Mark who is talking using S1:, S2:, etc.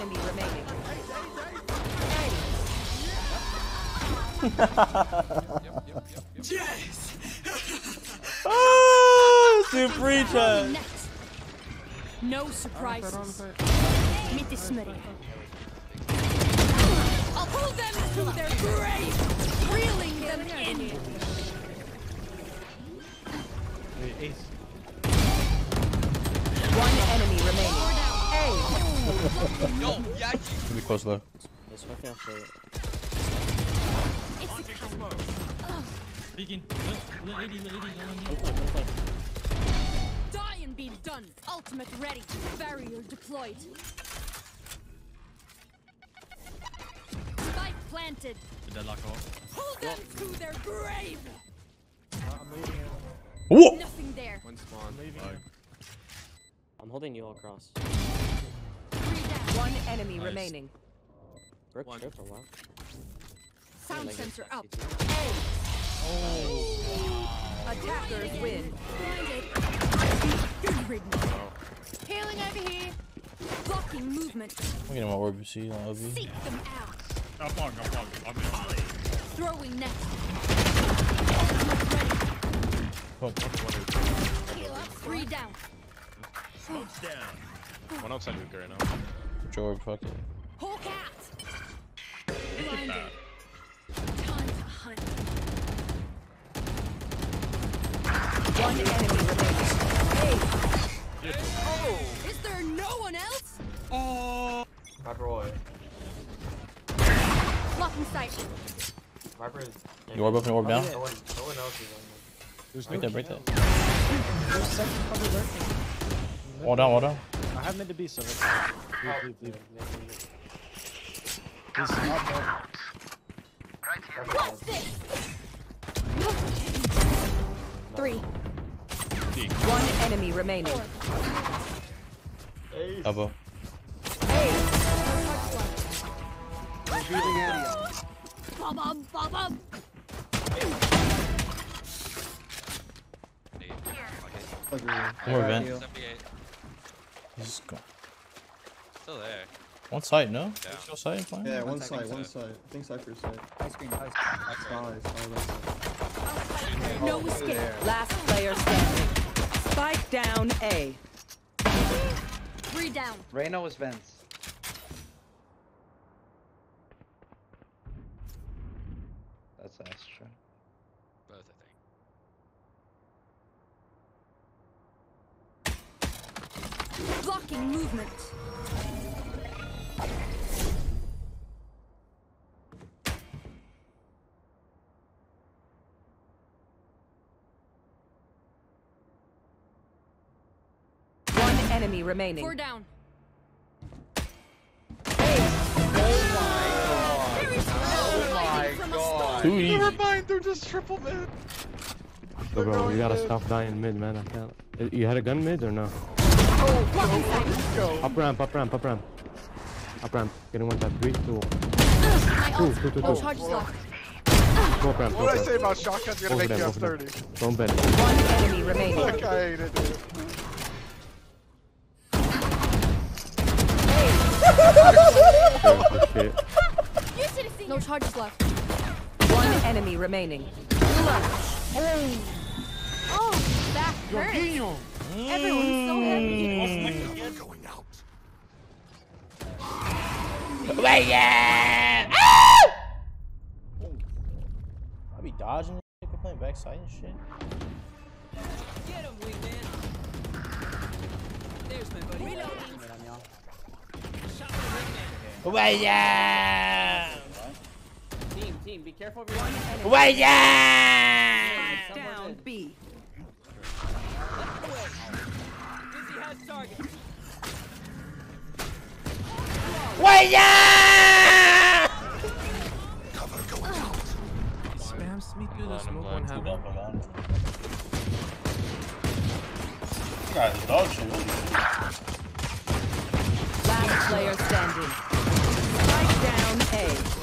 S1: One enemy remaining.
S2: Ah, Dude, breach
S3: Throwing
S2: it.
S3: net. No surprises. Mitt i smörja. I'll pull them to their grave, reeling them in.
S4: Ace.
S5: Yo, Yaki.
S2: Can be close though.
S3: It's a kind
S4: Peeking. Little lady, little lady,
S3: Die and be done. Ultimate ready. Barrier deployed. Spike planted.
S4: The deadlock off.
S3: Pull them to their grave.
S2: Whoa!
S3: Nothing there.
S5: One spawn.
S6: I'm holding you all across.
S3: Three down.
S1: One enemy
S5: Nice.
S1: remaining.
S6: Broke
S5: One.
S6: strip for a.
S3: Sound
S6: Like
S3: sensor
S6: it's-
S3: up.
S6: it's- oh.
S1: Attackers win.
S3: Blinded. Ridden. Healing over here. Blocking movement.
S2: I'm getting my orb, you see, on OB.
S3: Seek them out.
S4: I'm long, I'm long. I'm long.
S3: Throwing net.
S2: Fuck.
S3: Heal up. Three down. Oh.
S5: One outside hookah right now.
S2: Put your orb.
S3: Hawk out. Blinded. Time to hunt.
S1: One enemy remaining.
S3: Is there no one else?
S6: Viper Roy.
S3: Blocking sight.
S6: Viper is.
S2: You orb up and orb down.
S6: No one, no one else is on
S2: Break that, break that.
S7: There's second probably lurking.
S2: Wall down, wall down.
S7: I have mid to B, so let's
S6: there.
S7: leave, leave, leave.
S6: Mid,
S7: He's out there.
S3: What's this? Three.
S1: One enemy remaining.
S2: Elbow.
S3: Bum.
S2: More vent.
S5: 78.
S2: He's go-
S5: Still there.
S2: One side, no?
S5: Yeah.
S2: Still side, fine.
S8: Yeah, one
S5: second
S8: side, one
S5: side.
S8: side. I think Cypher's side.
S7: Ice cream, ice
S8: Nice, nice.
S3: No oh, escape. There.
S1: Last player standing. Spike down A.
S3: Three down.
S9: Reyna was Vents. That's Astra.
S5: Both, I
S3: Blocking movement.
S1: One enemy remaining.
S3: Four down.
S9: Oh my god.
S2: Too easy.
S5: mind, they're just triple mid.
S7: Bro, bro, you gotta stop dying mid, man. I can't. You had a gun mid or no?
S3: Blocking sight.
S7: Up ramp, up ramp, up ramp. Up ramp. Getting one tap. Three, two.
S3: My
S7: Two,
S3: ult.
S7: two, two,
S3: No
S7: two.
S3: charges left.
S7: Go up ramp, go
S5: What did I say about shotguns? You're gonna
S7: for
S5: make
S7: them,
S5: you
S7: go
S5: have
S7: for them.
S5: 30.
S7: Don't bet.
S1: One enemy remaining.
S5: Fuck, I hate it, dude.
S7: Oh.
S3: You should have seen No charges left.
S1: One enemy remaining.
S3: Oh, that hurt. Everyone's so happy.
S2: I be dodging this shit, playing backside and shit.
S6: Team, team, be careful of your one.
S1: Spike down B.
S4: Spams me through the smoke one
S2: happen?
S4: Guys,
S2: dog shit. Last player standing. Spike down A.